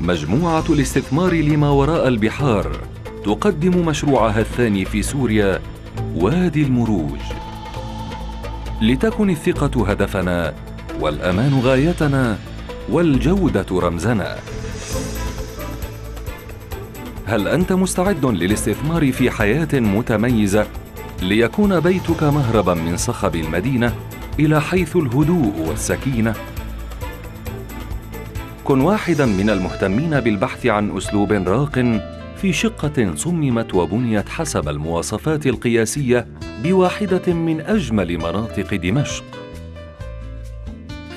مجموعة الاستثمار لما وراء البحار تقدم مشروعها الثاني في سوريا وادي المروج لتكن الثقة هدفنا والأمان غايتنا والجودة رمزنا هل أنت مستعد للاستثمار في حياة متميزة ليكون بيتك مهربا من صخب المدينة إلى حيث الهدوء والسكينة؟ كن واحدا من المهتمين بالبحث عن أسلوب راق في شقة صممت وبنيت حسب المواصفات القياسية بواحدة من أجمل مناطق دمشق.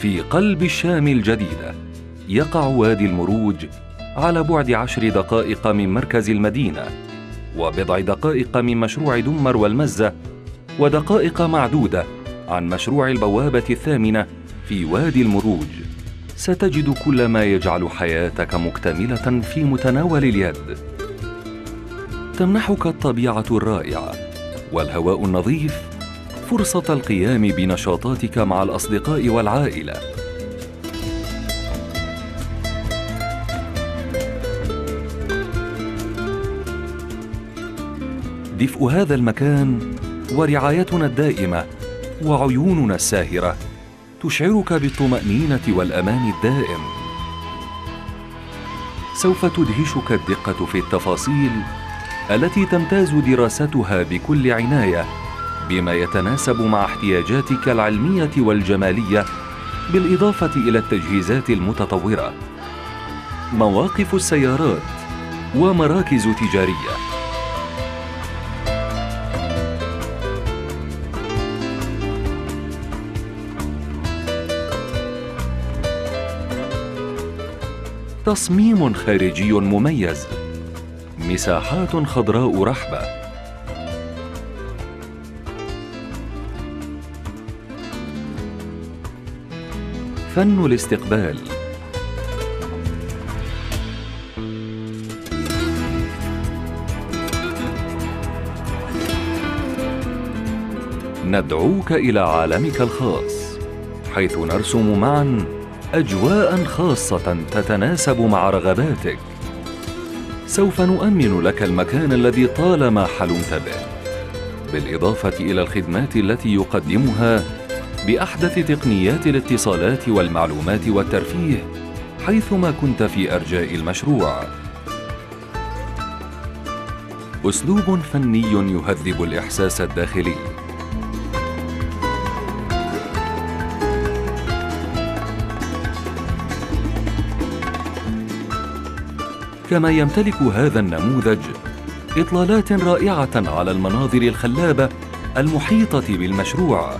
في قلب الشام الجديدة يقع وادي المروج على بعد عشر دقائق من مركز المدينة وبضع دقائق من مشروع دمر والمزة ودقائق معدودة عن مشروع البوابة الثامنة في وادي المروج ستجد كل ما يجعل حياتك مكتملة في متناول اليد. تمنحك الطبيعة الرائعة والهواء النظيف فرصة القيام بنشاطاتك مع الأصدقاء والعائلة. دفء هذا المكان ورعايتنا الدائمة وعيوننا الساهرة. تشعرك بالطمأنينة والأمان الدائم. سوف تدهشك الدقة في التفاصيل التي تمتاز دراستها بكل عناية بما يتناسب مع احتياجاتك العلمية والجمالية بالإضافة إلى التجهيزات المتطورة. مواقف السيارات ومراكز تجارية. تصميم خارجي مميز. مساحات خضراء رحبة. فن الاستقبال. ندعوك إلى عالمك الخاص حيث نرسم معا أجواء خاصة تتناسب مع رغباتك. سوف نؤمن لك المكان الذي طالما حلمت به. بالإضافة إلى الخدمات التي يقدمها بأحدث تقنيات الاتصالات والمعلومات والترفيه حيثما كنت في أرجاء المشروع. أسلوب فني يهذب الإحساس الداخلي. كما يمتلك هذا النموذج إطلالات رائعة على المناظر الخلابة المحيطة بالمشروع.